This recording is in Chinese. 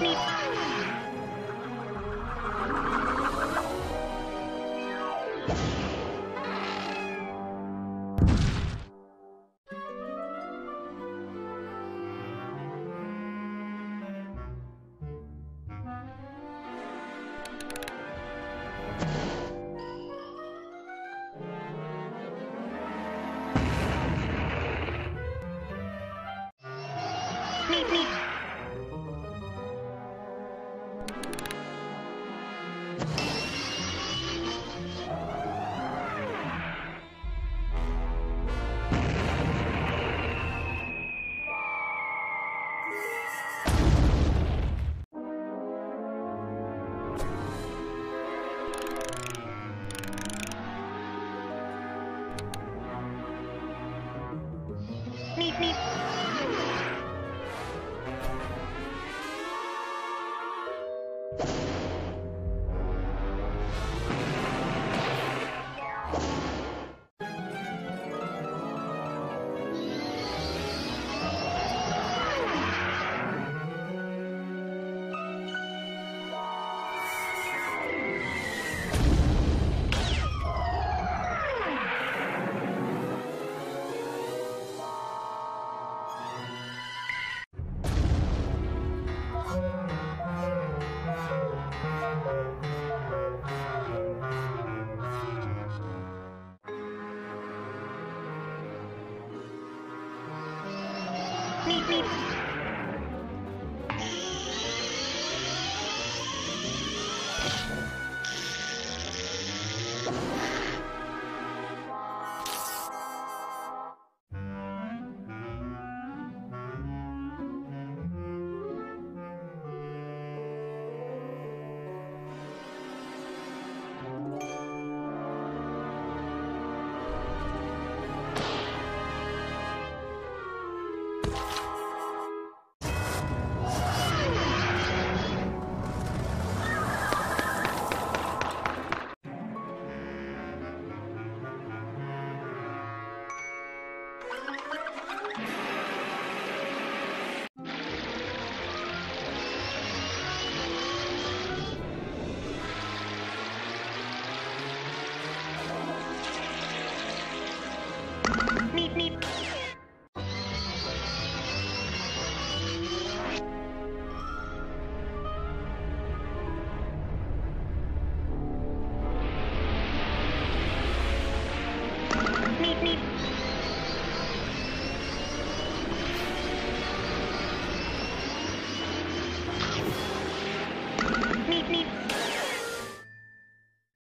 Meep, meep. beep, beep. neep, me. Neep, neep.